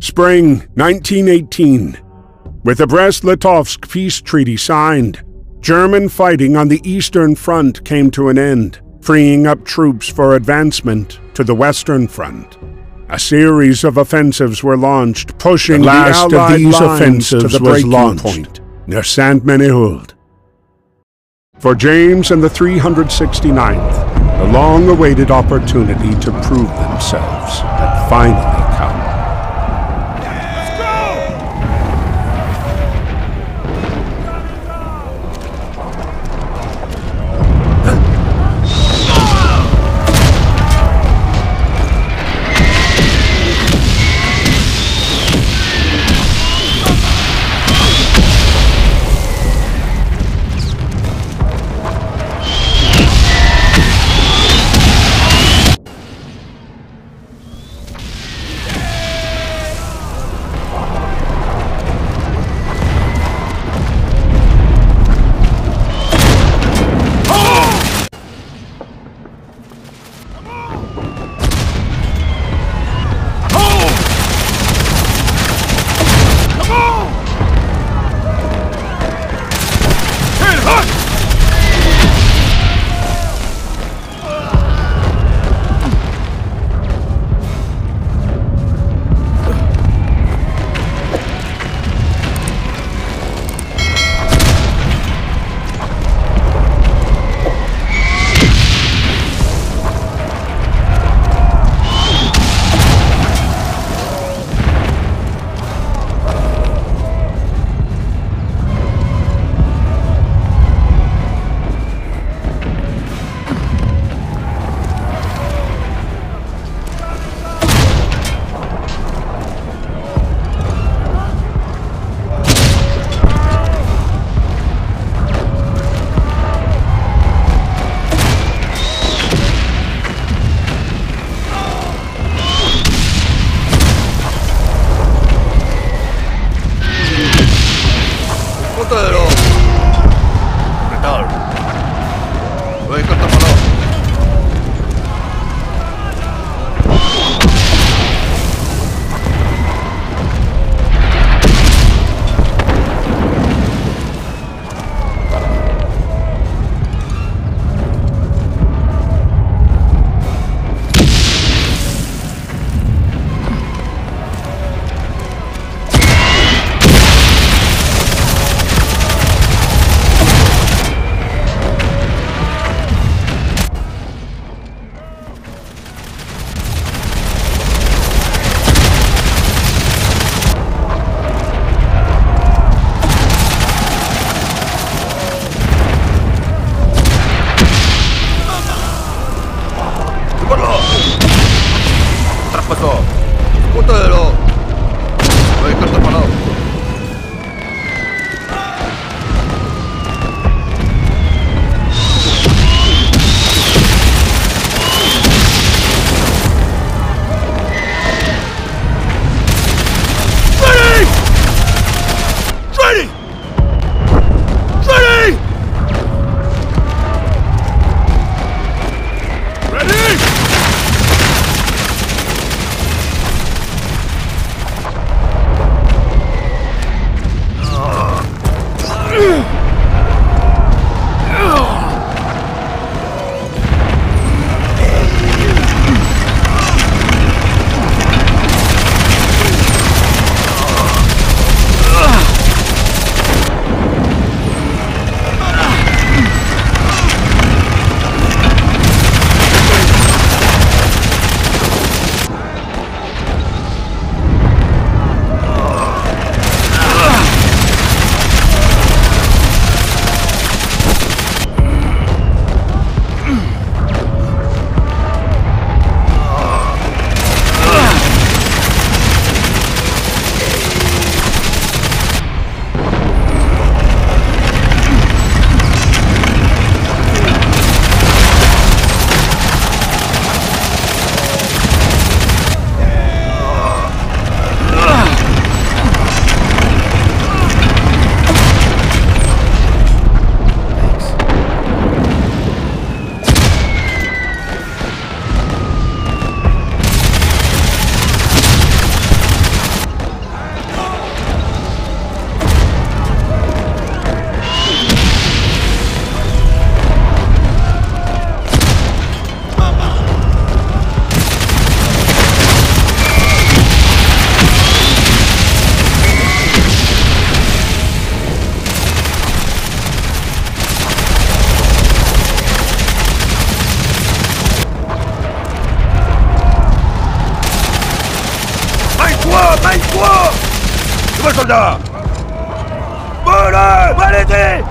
Spring 1918. With the Brest-Litovsk peace treaty signed, German fighting on the Eastern Front came to an end, freeing up troops for advancement to the Western Front. A series of offensives were launched, pushing the, last the of these offensives to the was launched point near Saint-Menehould. For James and the 369th, the long-awaited opportunity to prove themselves had finally Ugh! バトだボールマネて